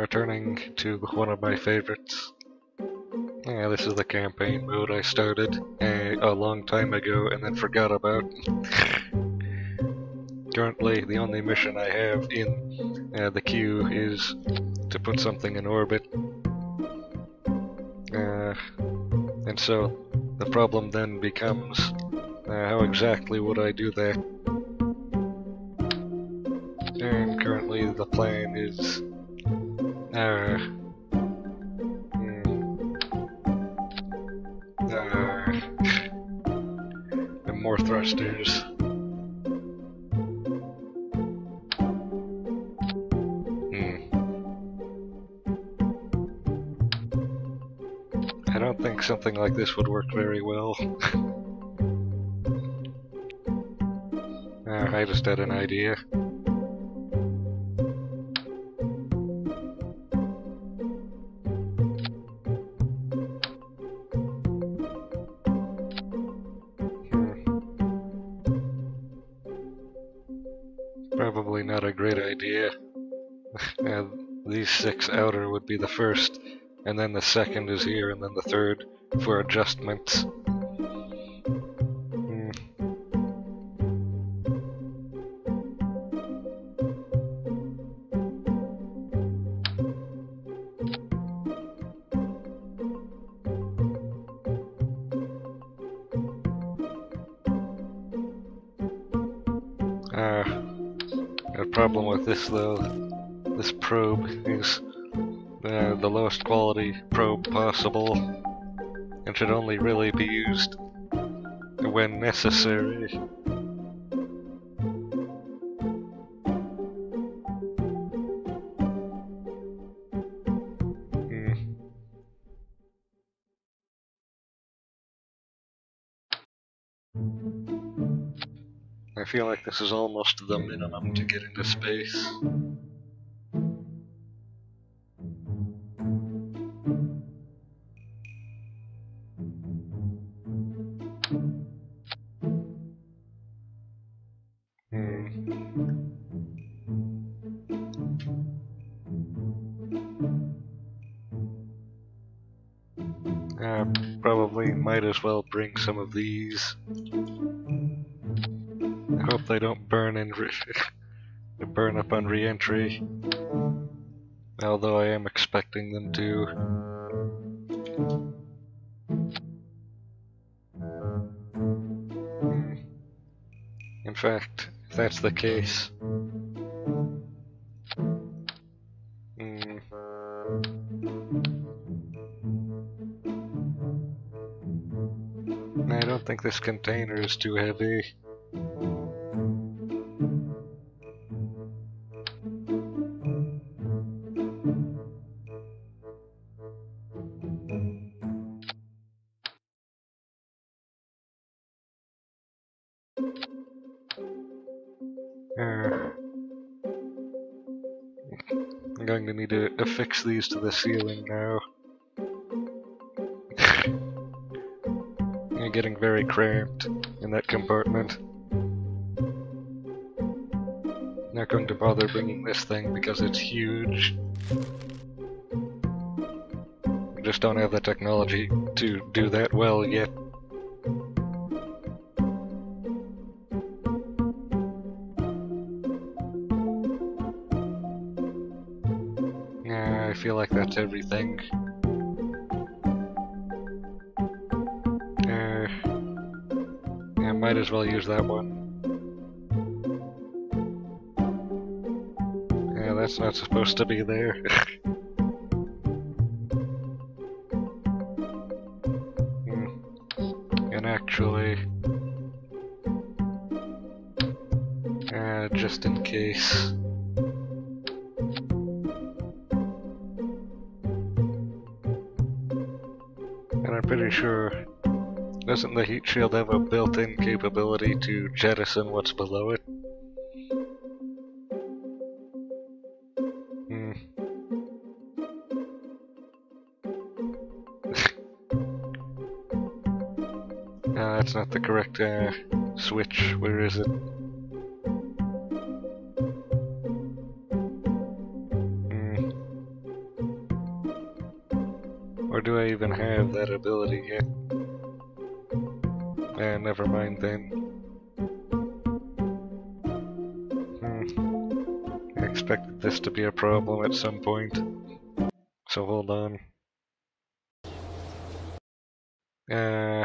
returning to one of my favorites. Yeah, this is the campaign mode I started uh, a long time ago and then forgot about. Currently, the only mission I have in uh, the queue is to put something in orbit. Uh, and so, the problem then becomes, uh, how exactly would I do that? And currently the plan is, hmm, uh, and more thrusters. Hmm. I don't think something like this would work very well. I just had an idea. Uh, these six outer would be the first, and then the second is here, and then the third for adjustments. Necessary. Hmm. I feel like this is almost the minimum to get into space. As well bring some of these. I hope they don't burn in burn up on re-entry. Although I am expecting them to. Hmm. In fact, if that's the case. Think this container is too heavy. Uh, I'm going to need to affix these to the ceiling now. Very cramped in that compartment. Not going to bother bringing this thing because it's huge. We just don't have the technology to do that well yet. I feel like that's everything. Might as well use that one. Yeah, that's not supposed to be there. Hmm. And actually, uh, just in case. Doesn't the heat shield have a built-in capability to jettison what's below it? Hmm. no, that's not the correct uh, switch. Where is it? At some point. So hold on. Uh,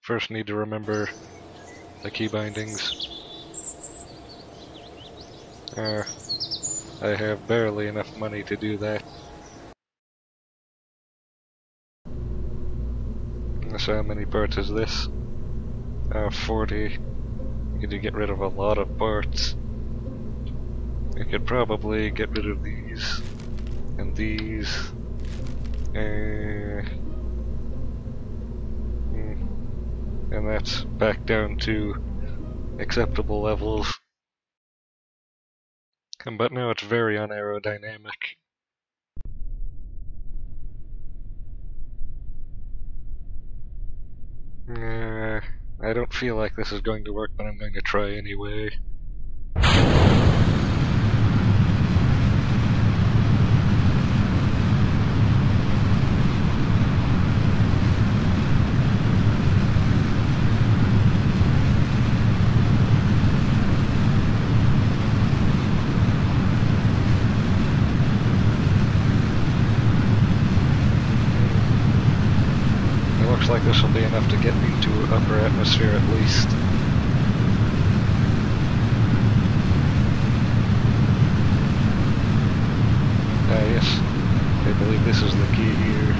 first need to remember the key bindings. Uh, I have barely enough money to do that. So how many parts is this? Uh, 40. Need to get rid of a lot of parts. I could probably get rid of these and these. Uh, hmm. and that's back down to acceptable levels. But now it's very unaerodynamic. Uh, I don't feel like this is going to work, but I'm going to try anyway. It looks like this will be enough to get me to upper atmosphere at least. Ah yes, I believe this is the key here.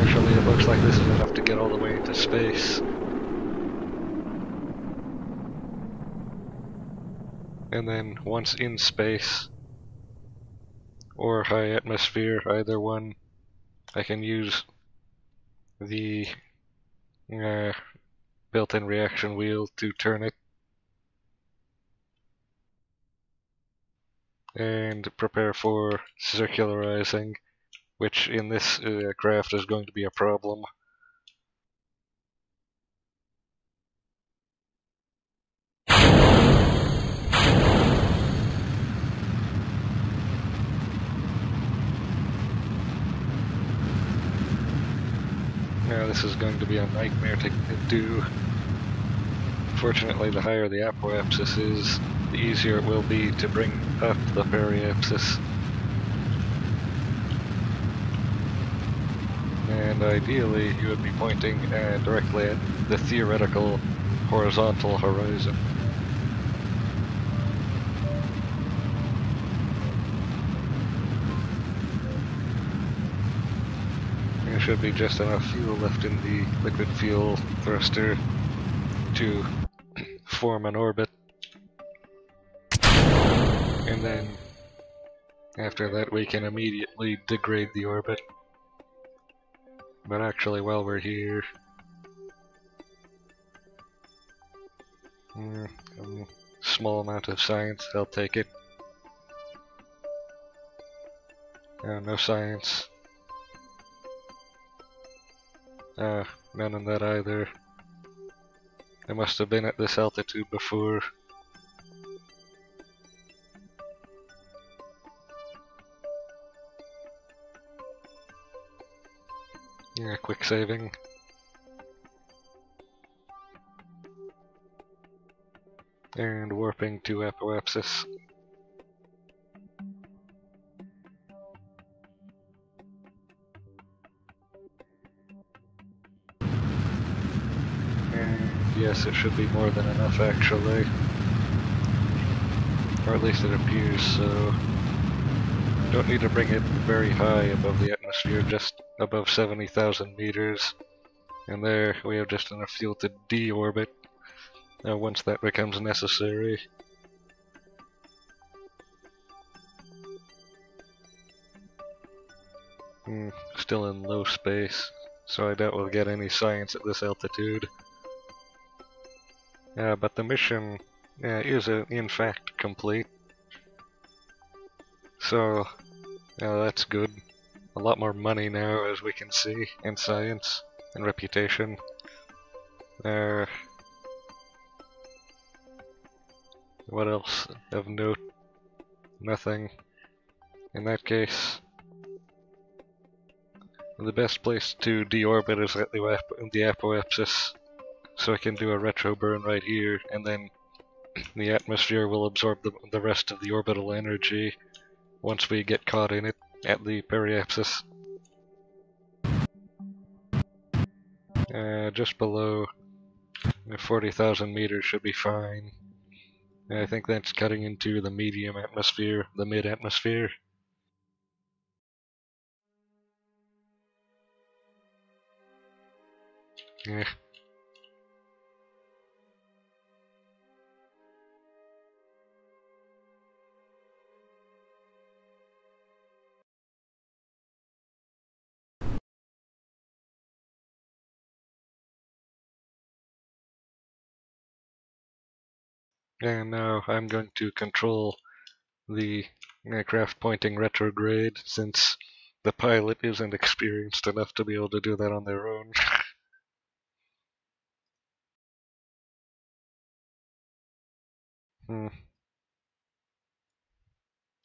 Actually, it looks like this is enough to get all the way into space. And then once in space, or high atmosphere, either one, I can use the uh, built-in reaction wheel to turn it and prepare for circularizing, which in this uh, craft is going to be a problem. Now this is going to be a nightmare to do. Fortunately, the higher the apoapsis is, the easier it will be to bring up the periapsis. And ideally, you would be pointing uh, directly at the theoretical horizontal horizon. Should be just enough fuel left in the liquid fuel thruster to form an orbit. And then after that we can immediately degrade the orbit. But actually while we're here mm, small amount of science, I'll take it. Uh, no science. Uh, none in that either. I must have been at this altitude before. Yeah, quick saving. And warping to Apoapsis. Yes, it should be more than enough actually. Or at least it appears so. Don't need to bring it very high above the atmosphere, just above 70,000 meters. And there we have just enough fuel to deorbit uh, once that becomes necessary. Hmm, still in low space, so I doubt we'll get any science at this altitude. Uh, but the mission uh, is uh, in fact complete. So, yeah, that's good. A lot more money now, as we can see, in science and reputation. Uh, what else of note? nothing. In that case, the best place to deorbit is at the, the apoapsis, so I can do a retro burn right here, and then the atmosphere will absorb the, the rest of the orbital energy once we get caught in it at the periapsis. Uh, just below 40,000 meters should be fine. I think that's cutting into the medium atmosphere, the mid-atmosphere. Yeah. And now I'm going to control the aircraft pointing retrograde since the pilot isn't experienced enough to be able to do that on their own. hmm.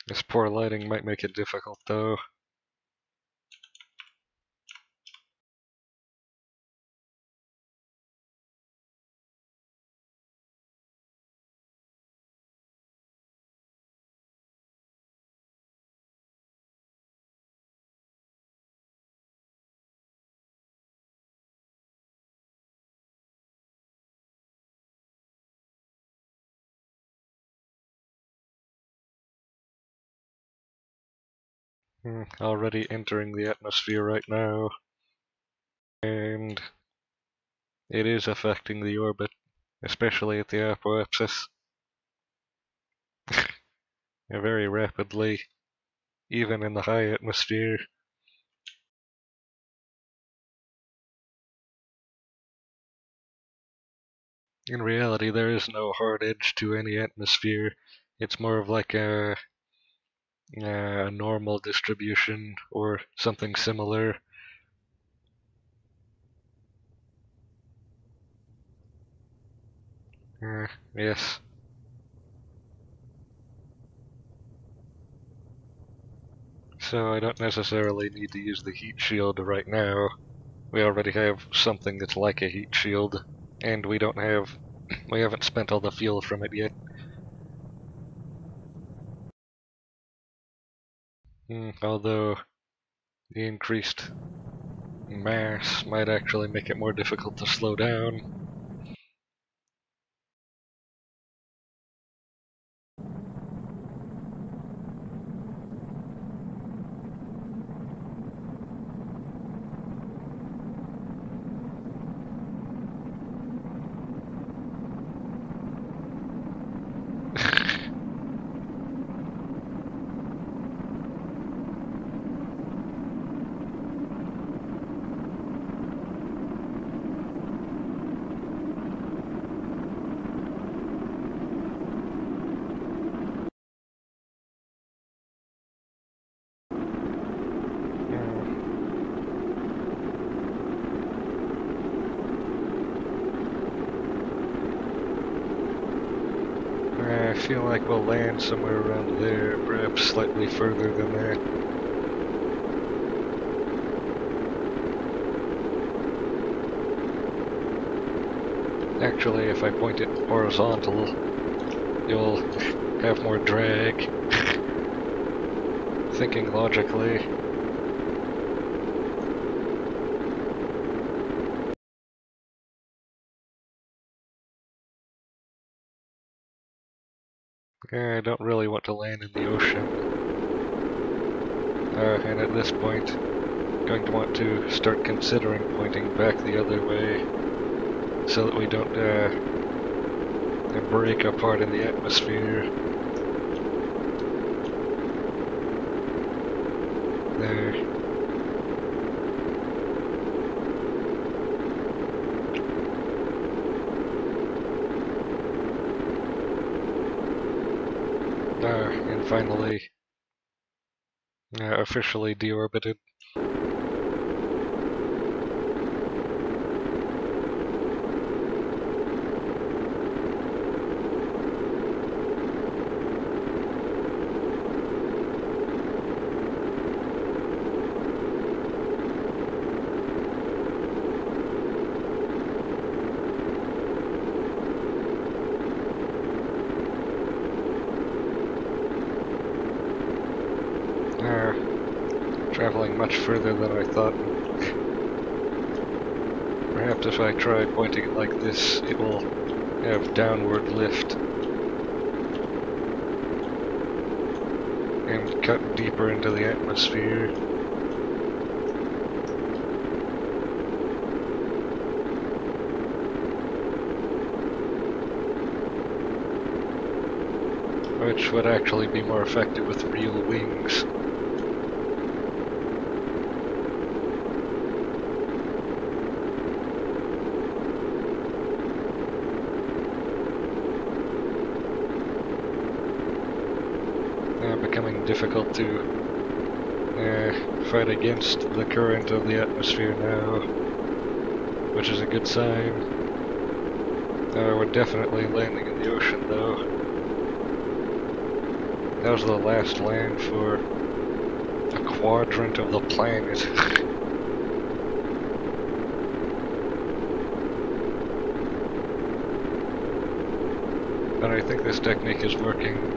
This poor lighting might make it difficult though. Hmm, already entering the atmosphere right now. And it is affecting the orbit, especially at the apoapsis. Very rapidly, even in the high atmosphere. In reality, there is no hard edge to any atmosphere. It's more of like a a normal distribution or something similar. Uh, yes. So I don't necessarily need to use the heat shield right now. We already have something that's like a heat shield, and we don't have, we haven't spent all the fuel from it yet. Mm, although the increased mass might actually make it more difficult to slow down. I feel like we'll land somewhere around there, perhaps slightly further than that. Actually, if I point it horizontal, you'll have more drag. Thinking logically. I don't really want to land in the ocean. Uh, and at this point, going to want to start considering pointing back the other way so that we don't uh, break apart in the atmosphere. There. Uh, and finally, uh, officially deorbited. Much further than I thought. Perhaps if I try pointing it like this, it will have downward lift. And cut deeper into the atmosphere. Which would actually be more effective with real wings. Difficult to uh, fight against the current of the atmosphere now, which is a good sign. Uh, we're definitely landing in the ocean though. That was the last land for a quadrant of the planet. but I think this technique is working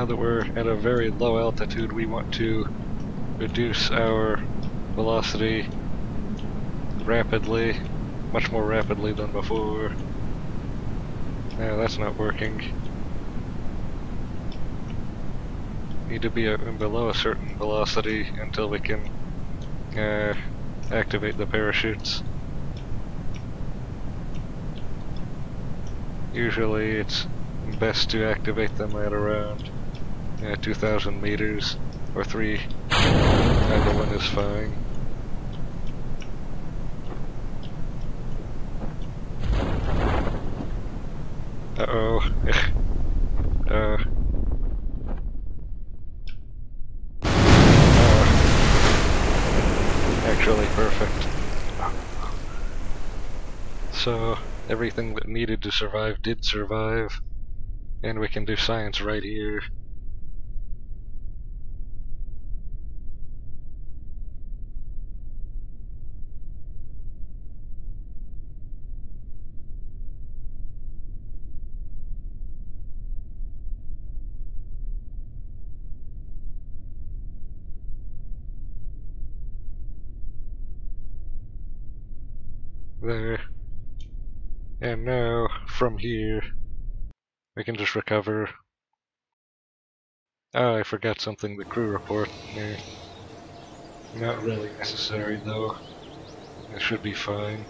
now that we're at a very low altitude, we want to reduce our velocity rapidly, much more rapidly than before. Yeah, that's not working. Need to be a, below a certain velocity until we can uh, activate the parachutes. Usually it's best to activate them at around yeah, 2,000 meters or three. Either one is fine. Uh oh. uh. Actually perfect. So, everything that needed to survive did survive. And we can do science right here. there. And now, from here, we can just recover. Oh, I forgot something, the crew report. Yeah. Not really necessary, though. It should be fine.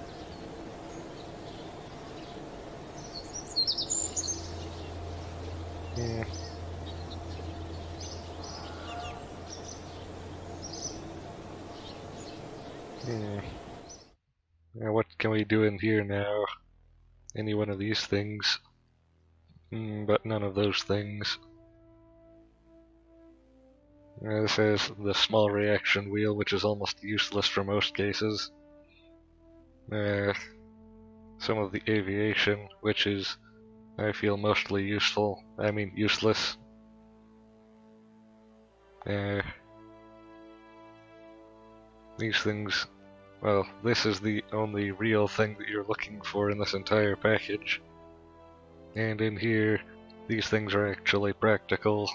Yeah. Hmm. Now what can we do in here now? Any one of these things. Mm, but none of those things. This is the small reaction wheel, which is almost useless for most cases. Uh, some of the aviation, which is, I feel, mostly useful. I mean, useless. Uh, these things well, this is the only real thing that you're looking for in this entire package. And in here, these things are actually practical.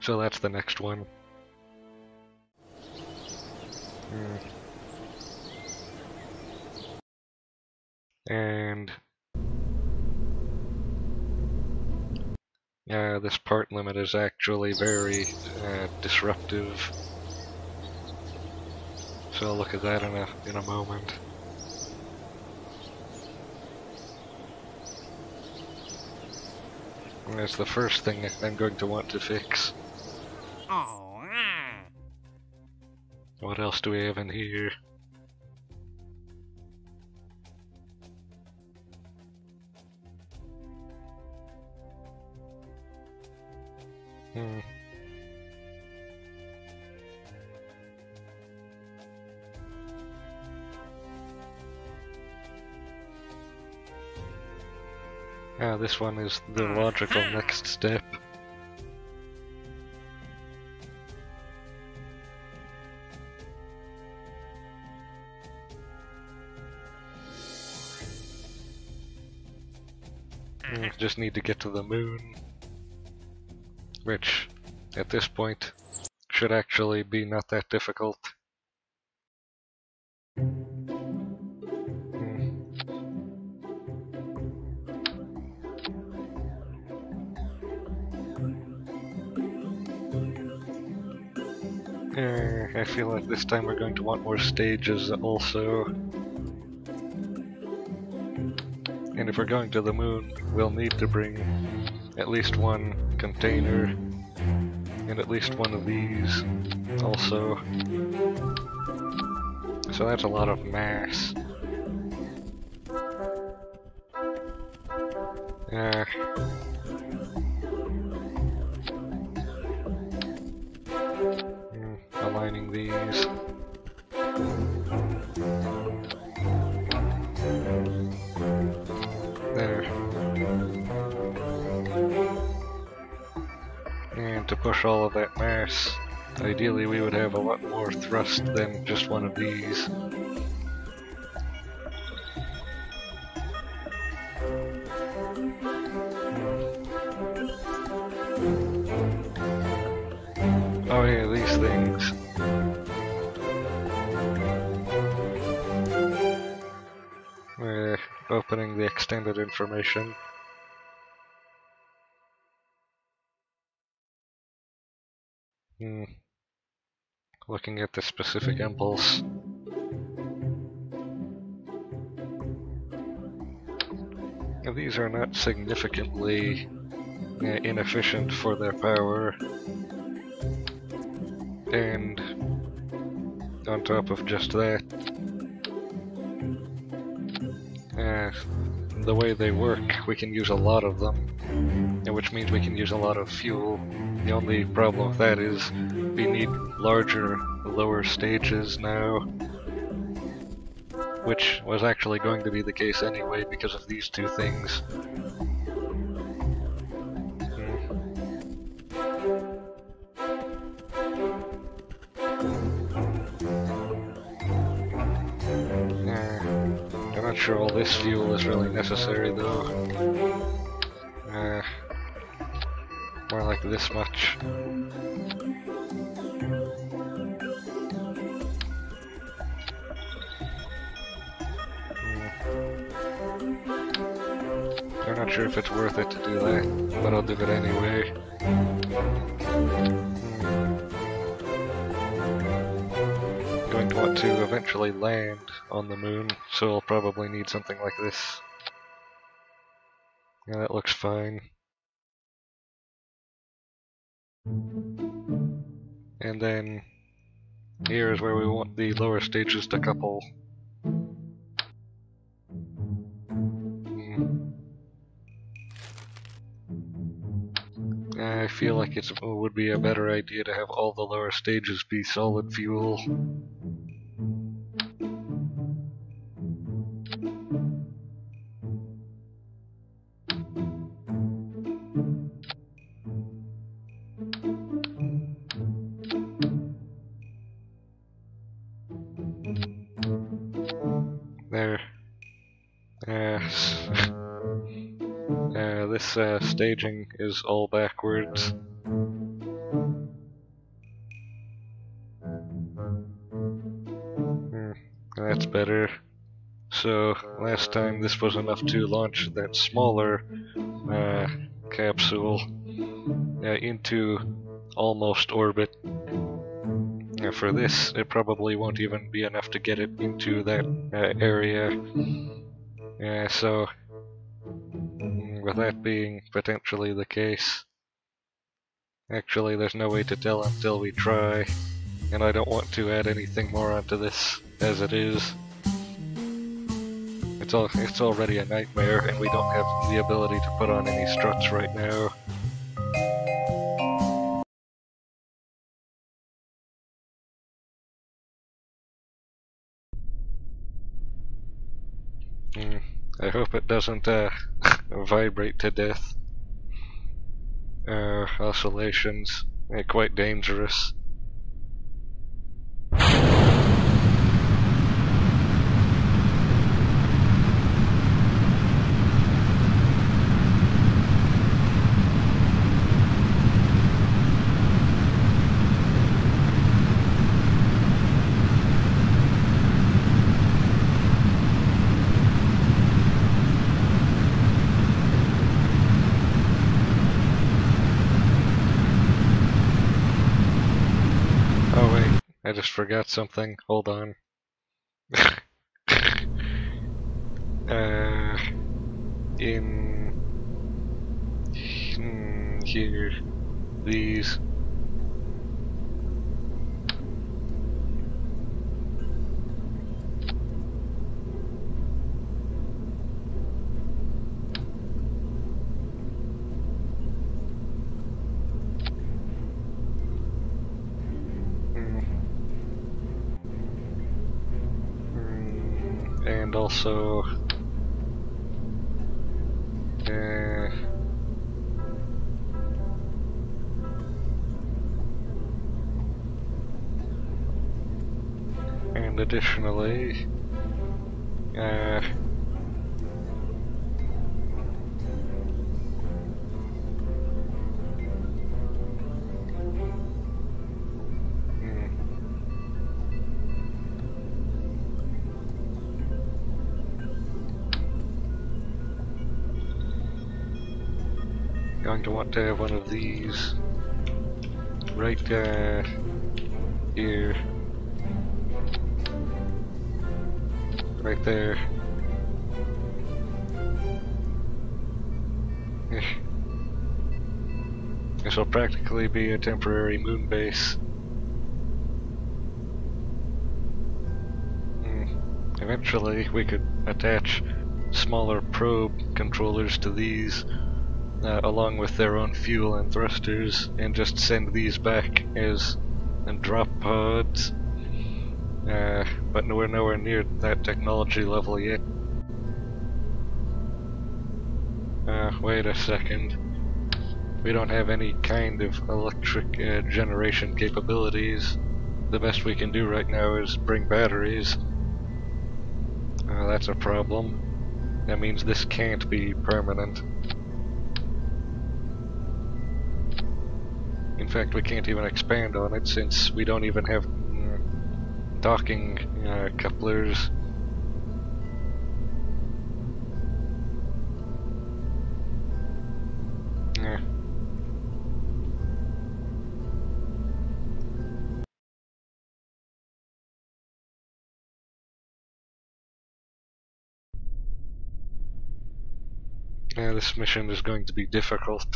So that's the next one. Hmm. And... Yeah, this part limit is actually very uh, disruptive. I'll look at that in a, in a moment. And that's the first thing I'm going to want to fix. Oh. What else do we have in here? Hmm. Ah, this one is the logical next step. We just need to get to the moon. Which, at this point, should actually be not that difficult. Feel like this time we're going to want more stages also. And if we're going to the moon, we'll need to bring at least one container and at least one of these also. So that's a lot of mass. Uh, Of that mass, ideally we would have a lot more thrust than just one of these. Oh yeah, these things. We're opening the extended information. Hmm. Looking at the specific impulse. These are not significantly uh, inefficient for their power. And on top of just that, uh, the way they work, we can use a lot of them, which means we can use a lot of fuel. The only problem with that is we need larger, lower stages now, which was actually going to be the case anyway because of these two things. Hmm. Yeah, I'm not sure all this fuel is really necessary though. This much. I'm not sure if it's worth it to do that, but I'll do it anyway. Hmm. Going to want to eventually land on the moon, so I'll probably need something like this. Yeah, that looks fine. And then here is where we want the lower stages to couple. Hmm. I feel like it would be a better idea to have all the lower stages be solid fuel. Staging is all backwards. Hmm, that's better. So, last time this was enough to launch that smaller uh, capsule uh, into almost orbit. For this, it probably won't even be enough to get it into that uh, area. So with that being potentially the case, actually there's no way to tell until we try, and I don't want to add anything more onto this as it is. It's all it's already a nightmare, and we don't have the ability to put on any struts right now. Hmm, I hope it doesn't uh, vibrate to death. Uh, Oscillations are quite dangerous. I just forgot something. Hold on. uh, in, in here, these additionally uh, going to want to have one of these right uh, here, right there. This will practically be a temporary moon base. Hmm. Eventually we could attach smaller probe controllers to these uh, along with their own fuel and thrusters, and just send these back as and drop pods. Uh, but we're nowhere near that technology level yet. Uh, wait a second. We don't have any kind of electric uh, generation capabilities. The best we can do right now is bring batteries. Uh, that's a problem. That means this can't be permanent. In fact, we can't even expand on it since we don't even have docking uh, couplers. Yeah. Yeah, this mission is going to be difficult.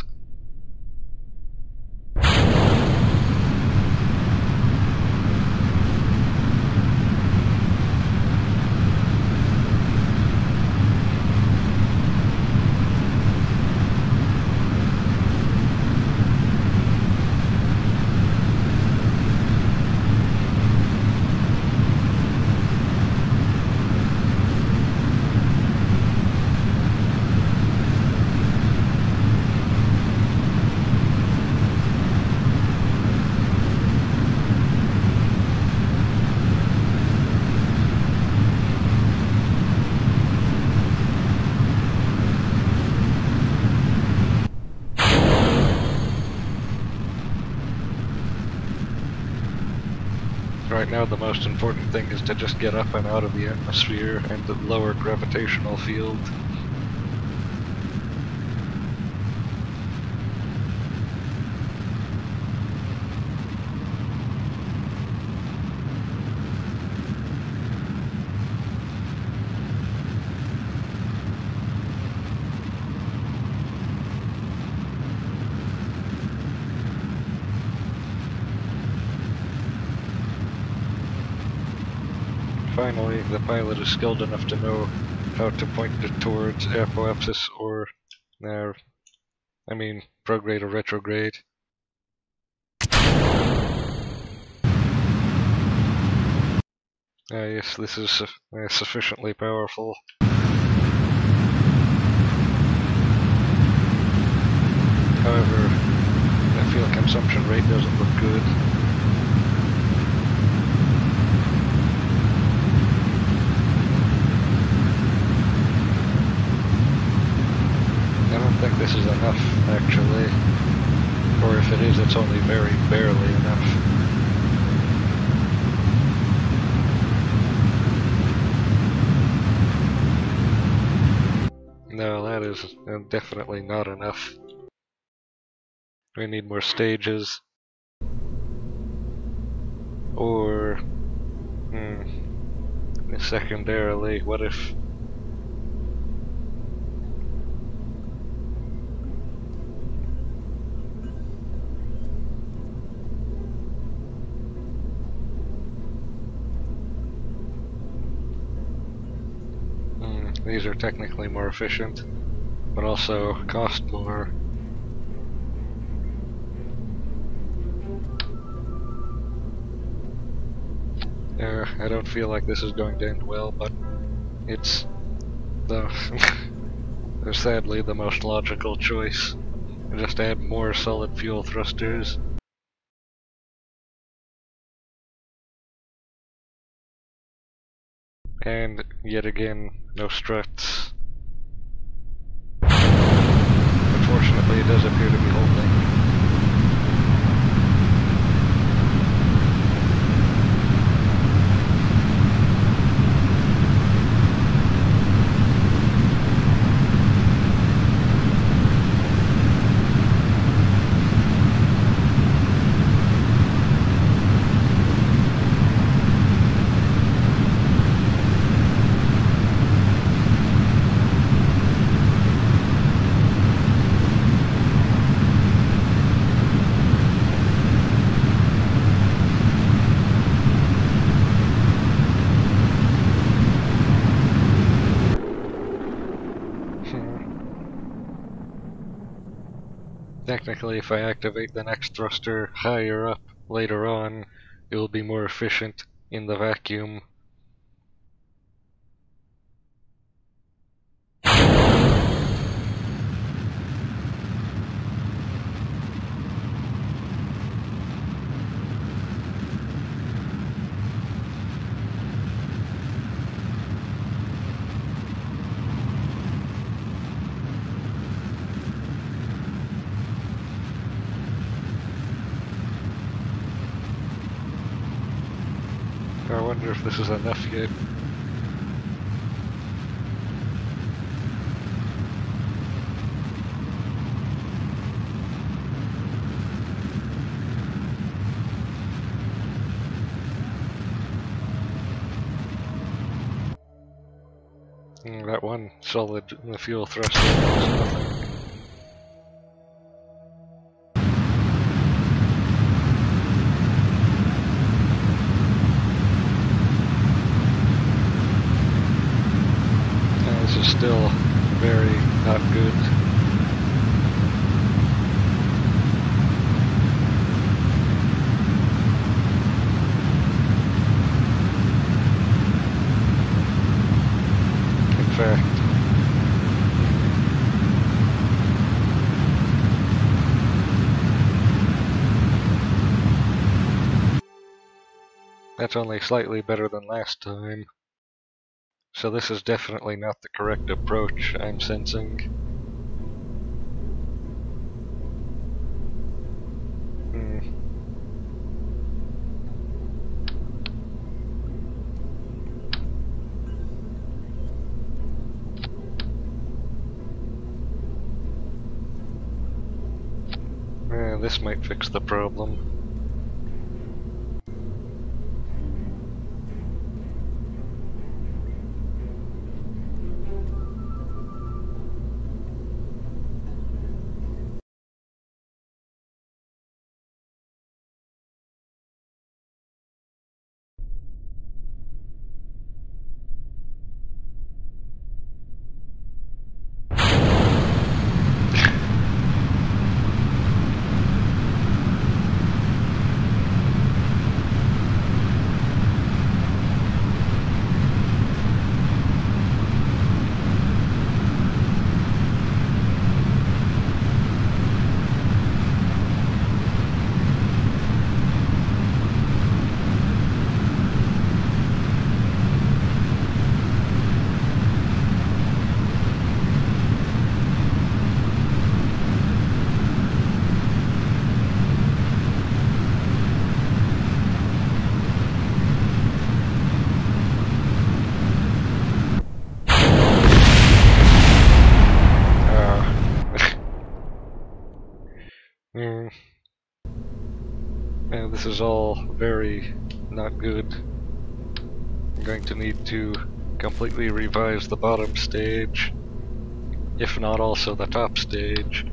Right now the most important thing is to just get up and out of the atmosphere and the lower gravitational field. the pilot is skilled enough to know how to point it towards apoapsis or, uh, I mean, prograde or retrograde. Uh, yes, this is uh, sufficiently powerful. However, the fuel consumption rate doesn't look good. This is enough, actually. Or if it is, it's only very barely enough. No, that is definitely not enough. We need more stages. Or, hmm, secondarily, what if hmm, these are technically more efficient, but also cost more. Uh, I don't feel like this is going to end well, but it's the sadly the most logical choice. Just add more solid fuel thrusters. And yet again, no struts. Unfortunately, it does appear to be Technically, if I activate the next thruster higher up later on, it will be more efficient in the vacuum. I wonder if this is enough yet. Mm, that one solid fuel thruster was nothing. Uh, this is still very not good. In fact, that's only slightly better than last time. So this is definitely not the correct approach, I'm sensing. Hmm. This might fix the problem. This is all very not good. I'm going to need to completely revise the bottom stage, if not also the top stage.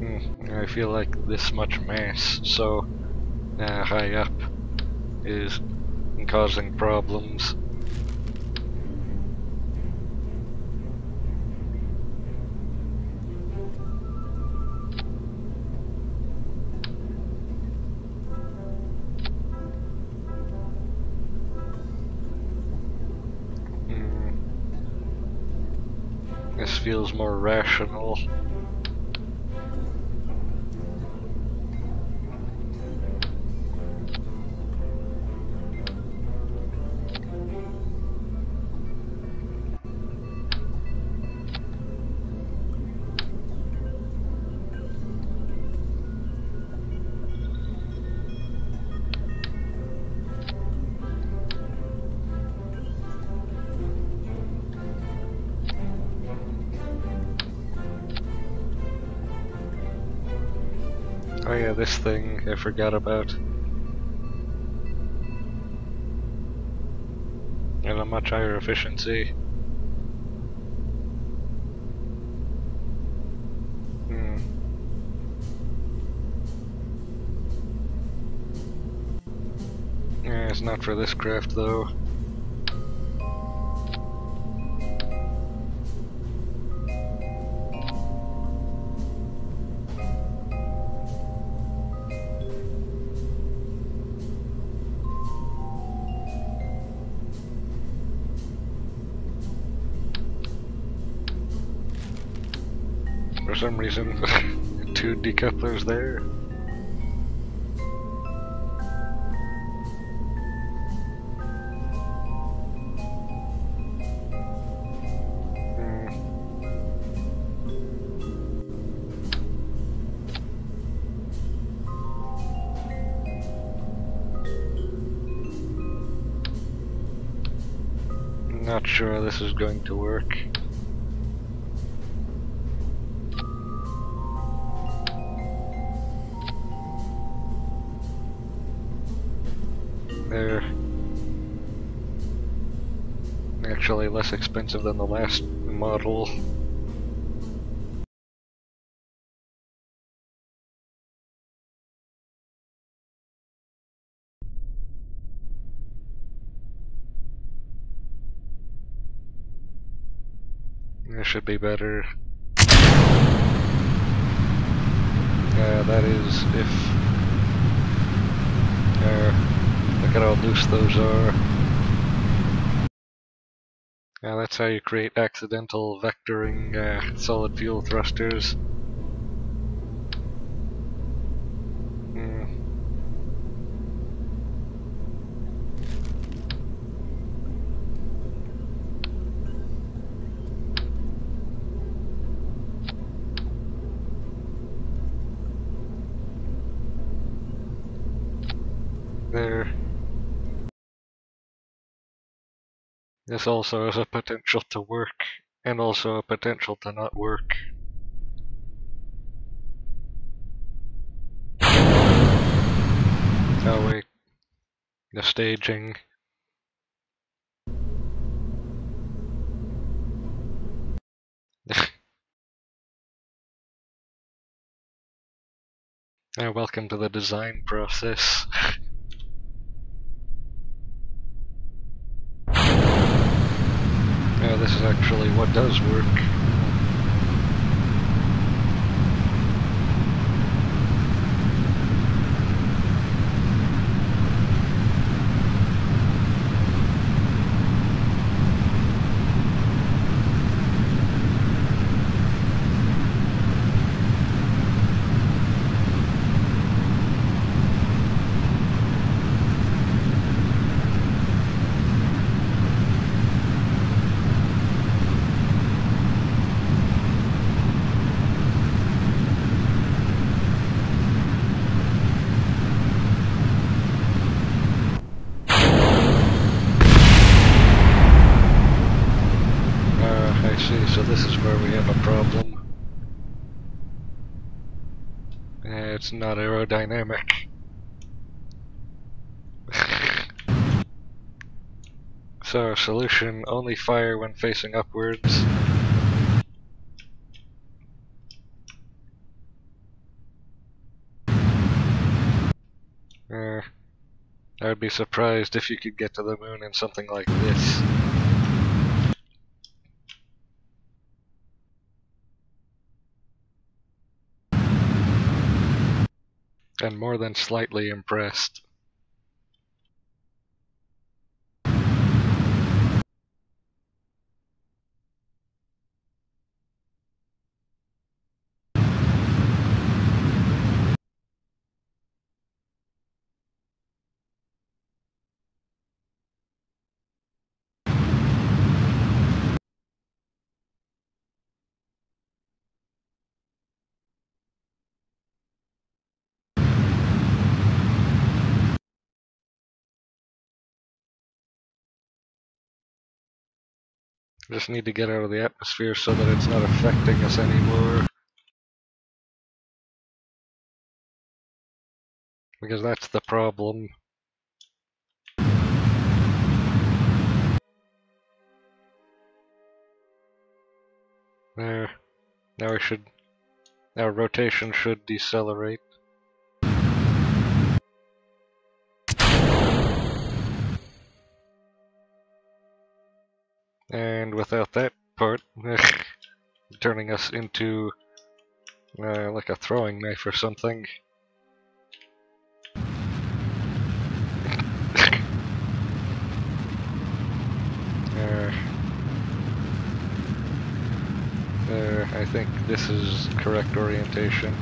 Hmm, I feel like this much mass so uh, high up is causing problems. Feels more rational. Oh yeah, this thing I forgot about. And a much higher efficiency. Hmm. Yeah, it's not for this craft though. Some reason, two decouplers there. Hmm. Not sure this is going to work. Actually less expensive than the last model. It should be better. Yeah, that is if uh, look at how loose those are. Yeah, that's how you create accidental vectoring uh, solid fuel thrusters. Hmm. There. This also has a potential to work, and also a potential to not work. Oh wait. The staging. Now, welcome to the design process. yeah, this is actually what does work. Uh, I see, so this is where we have a problem. Not aerodynamic. so, solution, only fire when facing upwards. Uh, I would be surprised if you could get to the Mun in something like this. And more than slightly impressed. Just need to get out of the atmosphere so that it's not affecting us anymore. Because that's the problem. There. Now we should... Our rotation should decelerate. And without that part, turning us into uh, like a throwing knife or something. uh, uh, I think this is correct orientation.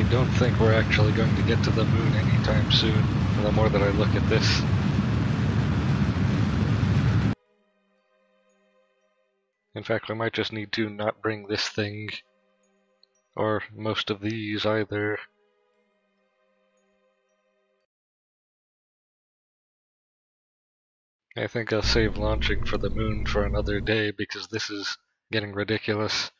I don't think we're actually going to get to the Mun anytime soon, the more that I look at this. In fact, we might just need to not bring this thing, or most of these either. I think I'll save launching for the Mun for another day because this is getting ridiculous.